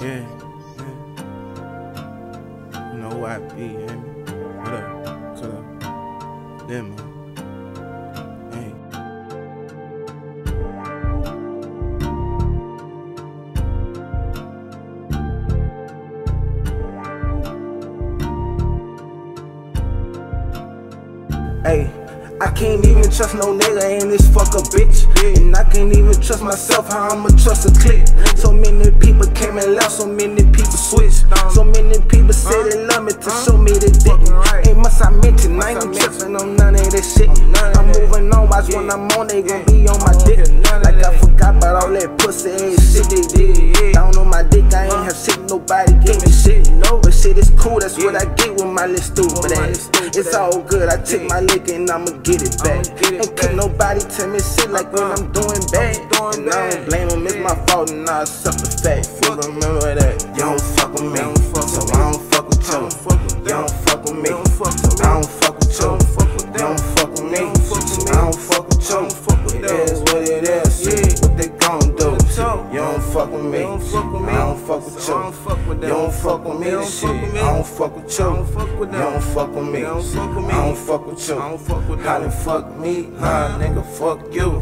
Yeah, yeah. You know who I be, yeah. What up? Cut up. Yeah, man. Hey. I can't even trust no nigga in this fuck a bitch. And I can't even trust myself how I'ma trust a click. So many people came and left, so many people switched. So many people said they love me to show me they didn't. Ain't must I mention, I ain't tripping on none of that shit. I'm moving on, watch when I'm on, they gon' be on my dick. Like I forgot about all that pussy ass shit they did. Down on my dick, I ain't have shit, nobody gave me shit. No, But shit is cool, that's what I get with my little stupid ass. It's all good, I take my lick and I'ma get it back. Ain't can nobody tell me shit like when I'm doing bad. And I don't blame them, it's my fault and I accept the fact. You remember that? You don't fuck with me, so I don't fuck with you. You don't fuck with me, so I don't fuck with you. You don't fuck with me, so I don't fuck with you. It is what it is, shit, what they gon' do. You don't fuck with me, I don't fuck with you. You don't fuck with me, shit, I don't fuck with you. You don't fuck with me, I don't fuck with you. How they fuck me, nah, nigga, fuck you.